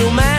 you, man.